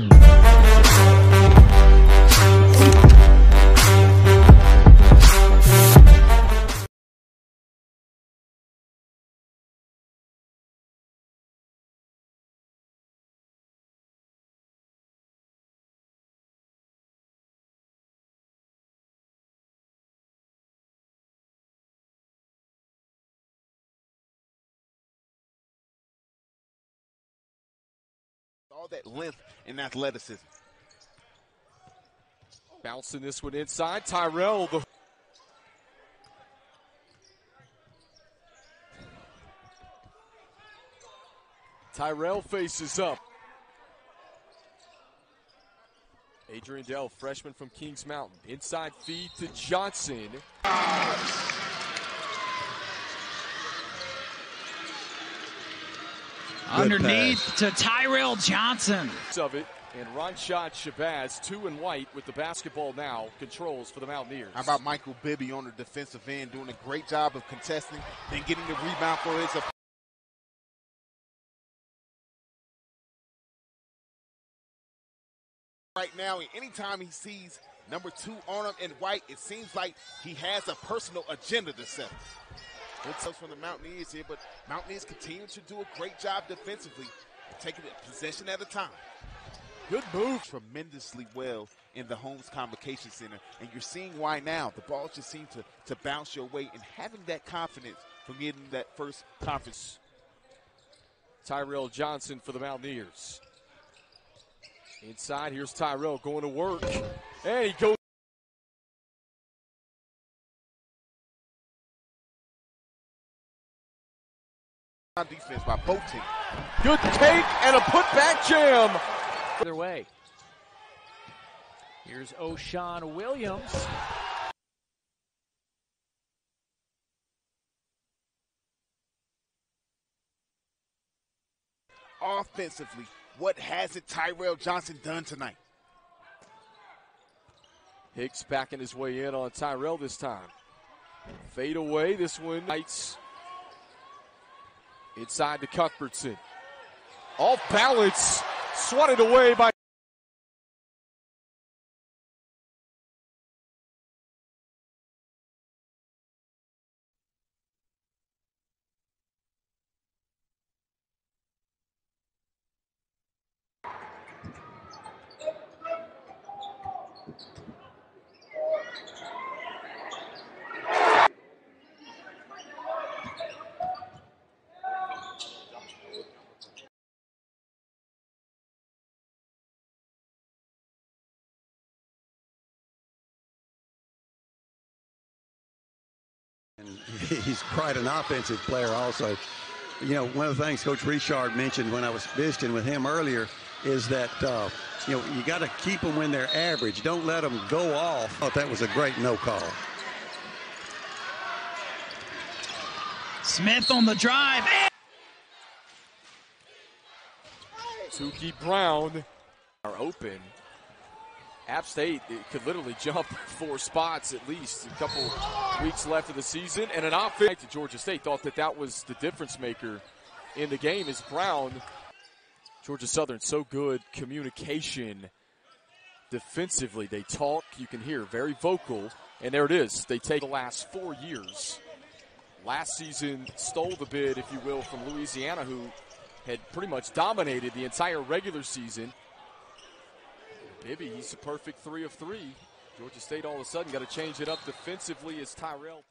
Música all that length and athleticism. Bouncing this one inside. Tyrell. The Tyrell faces up. Adrian Delph, freshman from Kings Mountain. Inside feed to Johnson. Underneath to Tyrell Johnson. Of it. And Ronshad Shabazz, two and white with the basketball now, controls for the Mountaineers. How about Michael Bibby on the defensive end doing a great job of contesting, then getting the rebound for his right now, anytime he sees number two on him in white, it seems like he has a personal agenda to set. Good touch from the Mountaineers here, but Mountaineers continue to do a great job defensively, taking it possession at a time. Good move tremendously well in the Holmes Convocation Center, and you're seeing why now. The ball just seems to, to bounce your way and having that confidence from getting that first conference. Tyrell Johnson for the Mountaineers. Inside, here's Tyrell going to work. And he goes. Defense by both teams. Good take and a putback jam. Either way. Here's O'Showen Williams. Offensively, what hasn't Tyrell Johnson done tonight? Hicks backing his way in on Tyrell this time. Fade away. This one lights inside to Cuthbertson. Off balance, swatted away by. And he's quite an offensive player also. You know, one of the things Coach Richard mentioned when I was visiting with him earlier is that, uh, you know, you got to keep them when they're average. Don't let them go off. I thought that was a great no call. Smith on the drive. Suki Brown are open. App State could literally jump four spots at least. A couple weeks left of the season, and an offense to Georgia State thought that that was the difference maker in the game. Is Brown, Georgia Southern, so good communication defensively. They talk, you can hear, very vocal, and there it is. They take the last four years. Last season stole the bid, if you will, from Louisiana, who had pretty much dominated the entire regular season. Bibby, he's a perfect three of three. Georgia State all of a sudden got to change it up defensively as Tyrell.